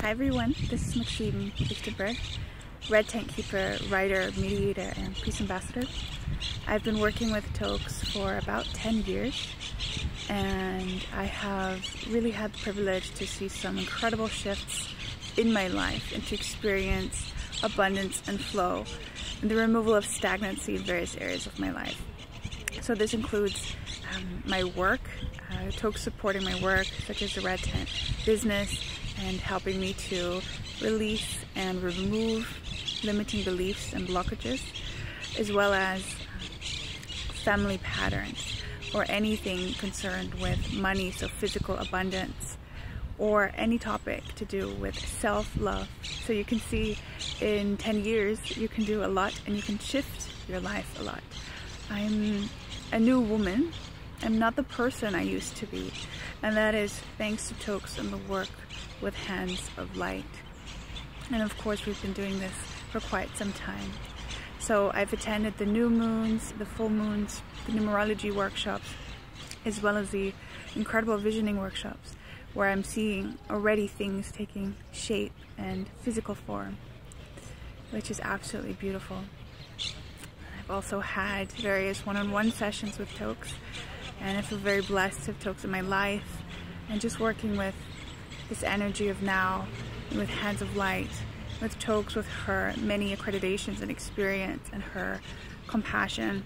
Hi everyone, this is Maxime Lichtenberg, Red Tent Keeper, writer, mediator, and peace ambassador. I've been working with Toks for about 10 years and I have really had the privilege to see some incredible shifts in my life and to experience abundance and flow and the removal of stagnancy in various areas of my life. So this includes um, my work, uh, Toks supporting my work, such as the Red Tent business, and helping me to release and remove limiting beliefs and blockages, as well as family patterns or anything concerned with money, so physical abundance, or any topic to do with self-love. So you can see in 10 years you can do a lot and you can shift your life a lot. I'm a new woman. I'm not the person I used to be. And that is thanks to Toks and the work with Hands of Light. And of course we've been doing this for quite some time. So I've attended the new moons, the full moons, the numerology workshops, as well as the incredible visioning workshops where I'm seeing already things taking shape and physical form, which is absolutely beautiful. I've also had various one-on-one -on -one sessions with Toks and I feel very blessed to have Toks in my life and just working with this energy of now with Hands of Light, with Toks, with her many accreditations and experience and her compassion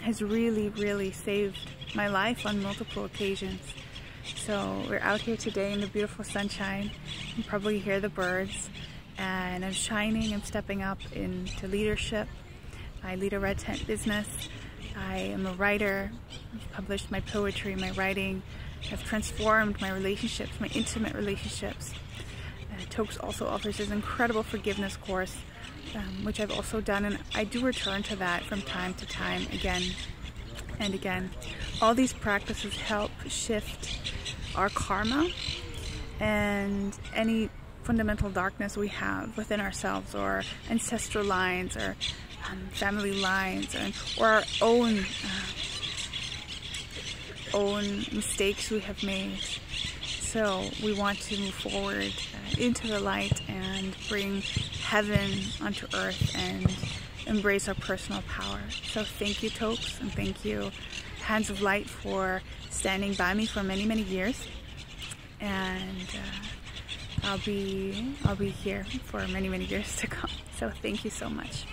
has really, really saved my life on multiple occasions. So we're out here today in the beautiful sunshine. You can probably hear the birds and I'm shining, I'm stepping up into leadership. I lead a red tent business. I am a writer. I've published my poetry, my writing. I've transformed my relationships, my intimate relationships. Uh, Toks also offers this incredible forgiveness course, um, which I've also done, and I do return to that from time to time again and again. All these practices help shift our karma and any fundamental darkness we have within ourselves or ancestral lines or um, family lines or, or our own uh, own mistakes we have made. So we want to move forward uh, into the light and bring heaven onto earth and embrace our personal power. So thank you, Toks, and thank you, Hands of Light, for standing by me for many, many years. And uh, I'll be I'll be here for many, many years to come. So thank you so much.